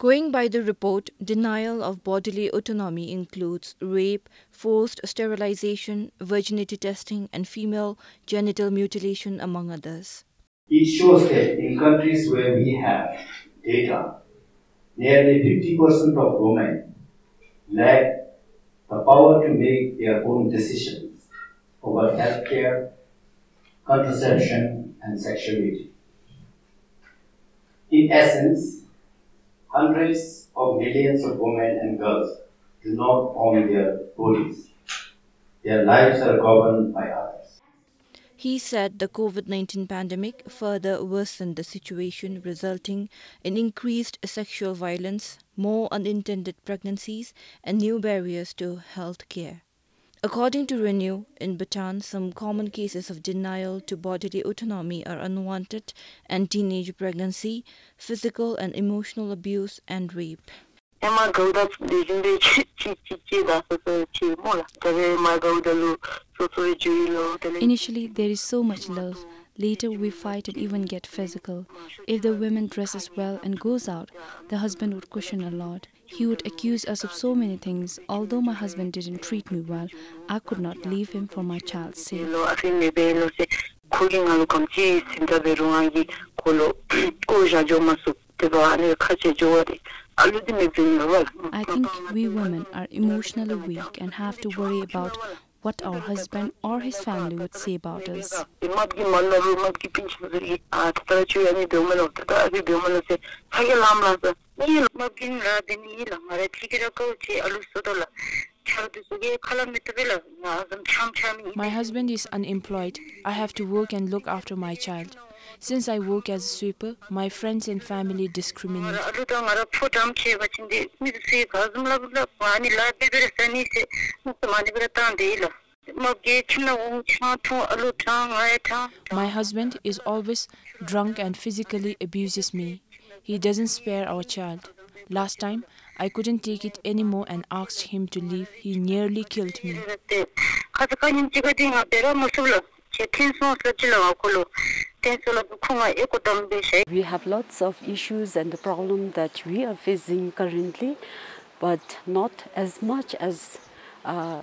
Going by the report, denial of bodily autonomy includes rape, forced sterilization, virginity testing, and female genital mutilation, among others. It shows that in countries where we have data, nearly 50% of women lack the power to make their own decisions over healthcare, contraception, and sexuality. In essence, Hundreds of millions of women and girls do not own their bodies. Their lives are governed by others. He said the COVID 19 pandemic further worsened the situation, resulting in increased sexual violence, more unintended pregnancies, and new barriers to health care. According to Renew, in Bhutan, some common cases of denial to bodily autonomy are unwanted and teenage pregnancy, physical and emotional abuse, and rape. Initially, there is so much love. Later, we fight and even get physical. If the woman dresses well and goes out, the husband would question a lot. He would accuse us of so many things. Although my husband didn't treat me well, I could not leave him for my child's sake. I think we women are emotionally weak and have to worry about what our husband or his family would say about us. My husband is unemployed. I have to work and look after my child. Since I work as a sweeper, my friends and family discriminate. My husband is always drunk and physically abuses me. He doesn't spare our child. Last time, I couldn't take it anymore and asked him to leave. He nearly killed me. We have lots of issues and problems that we are facing currently, but not as much as uh,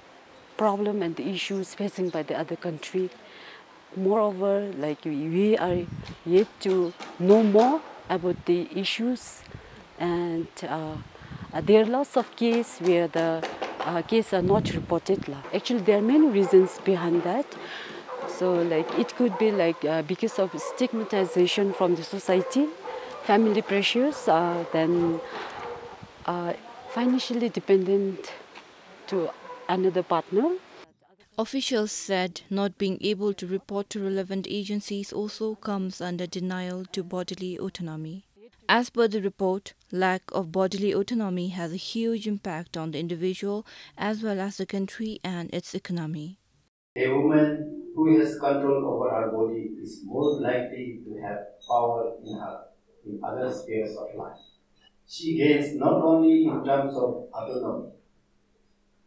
problem and issues facing by the other country. Moreover, like we are yet to know more about the issues and uh, there are lots of cases where the uh, cases are not reported. Actually, there are many reasons behind that. So, like it could be like uh, because of stigmatization from the society, family pressures, uh, then uh, financially dependent to another partner. Officials said not being able to report to relevant agencies also comes under denial to bodily autonomy. As per the report, lack of bodily autonomy has a huge impact on the individual as well as the country and its economy. A woman who has control over her body is more likely to have power in her in other spheres of life. She gains not only in terms of autonomy,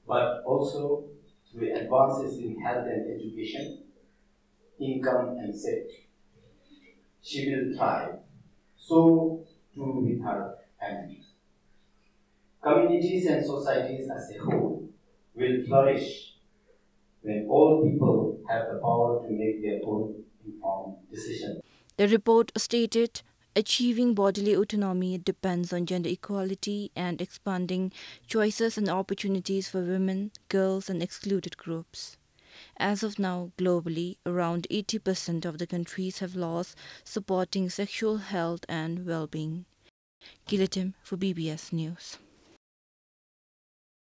but also through advances in health and education, income and safety. She will thrive. So too with her family. Communities and societies as a whole will flourish when all people have the power to make their own informed decisions. The report stated achieving bodily autonomy depends on gender equality and expanding choices and opportunities for women, girls, and excluded groups. As of now, globally, around 80% of the countries have laws supporting sexual health and well being. Giletim for BBS News.